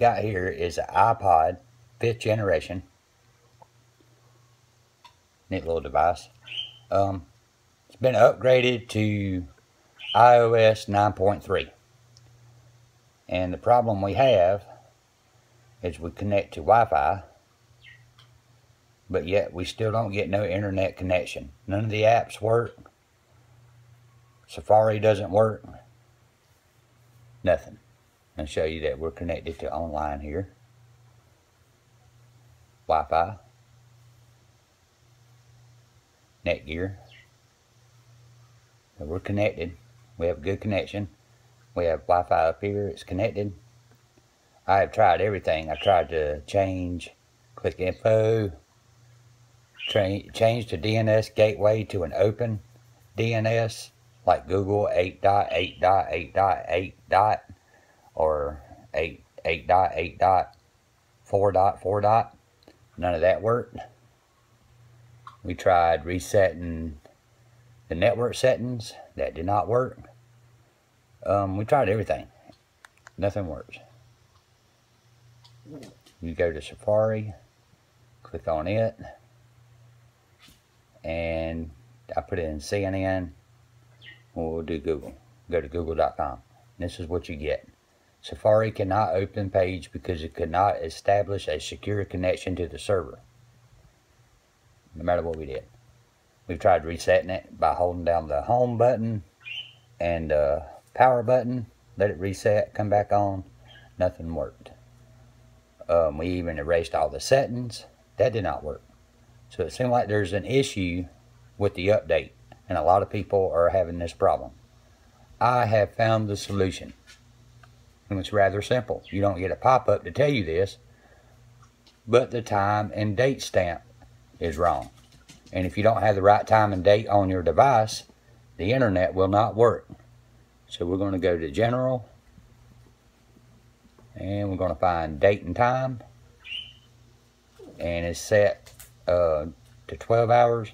got here is an iPod, fifth generation. Neat little device. Um, it's been upgraded to iOS 9.3. And the problem we have is we connect to Wi-Fi, but yet we still don't get no internet connection. None of the apps work. Safari doesn't work. Nothing. I'll show you that we're connected to online here. Wi-Fi. Netgear. So we're connected. We have a good connection. We have Wi-Fi up here. It's connected. I have tried everything. I tried to change, click info, change the DNS gateway to an open DNS like Google 8.8.8.8 dot or 8 8 dot 8 dot 4 dot 4 dot. None of that worked. We tried resetting the network settings. That did not work. Um, we tried everything. Nothing works. You go to Safari, click on it, and I put in CNN. We'll do Google. Go to google.com. This is what you get. Safari cannot open page because it could not establish a secure connection to the server. No matter what we did. We've tried resetting it by holding down the home button and uh, power button. Let it reset, come back on. Nothing worked. Um, we even erased all the settings. That did not work. So it seemed like there's an issue with the update. And a lot of people are having this problem. I have found the solution. And it's rather simple. You don't get a pop-up to tell you this, but the time and date stamp is wrong. And if you don't have the right time and date on your device, the internet will not work. So we're going to go to General, and we're going to find date and time, and it's set uh, to 12 hours.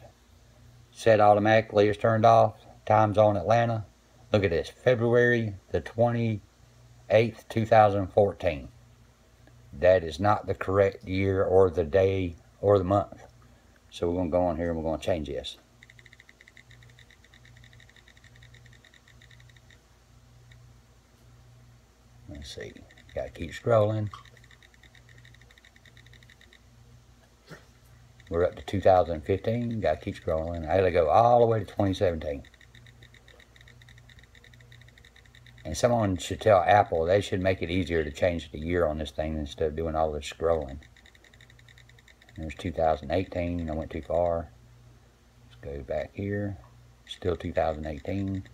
Set automatically is turned off. Time zone Atlanta. Look at this, February the 20th 8th, 2014. That is not the correct year or the day or the month. So we're going to go on here and we're going to change this. Let's see. Got to keep scrolling. We're up to 2015. Got to keep scrolling. I got to go all the way to 2017. And someone should tell Apple they should make it easier to change the year on this thing instead of doing all this scrolling. There's 2018. I went too far. Let's go back here. Still 2018.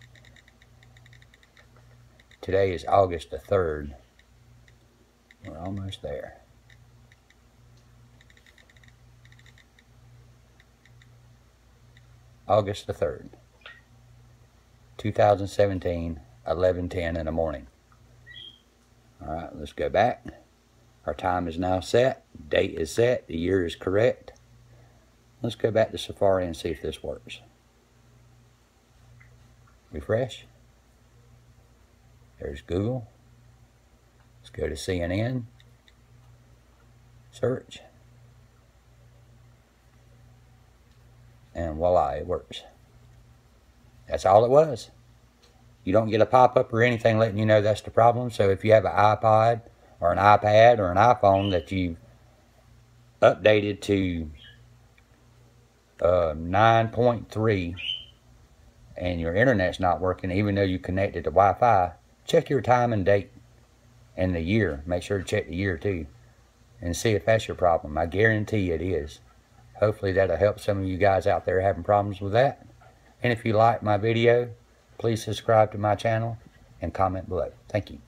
Today is August the 3rd. We're almost there. August the 3rd, 2017. 11.10 in the morning. All right, let's go back. Our time is now set. Date is set. The year is correct. Let's go back to Safari and see if this works. Refresh. There's Google. Let's go to CNN. Search. And voila, it works. That's all it was. You don't get a pop-up or anything letting you know that's the problem. So if you have an iPod or an iPad or an iPhone that you've updated to uh, 9.3 and your internet's not working, even though you connected to Wi-Fi, check your time and date and the year. Make sure to check the year too and see if that's your problem. I guarantee it is. Hopefully that'll help some of you guys out there having problems with that. And if you like my video, Please subscribe to my channel and comment below. Thank you.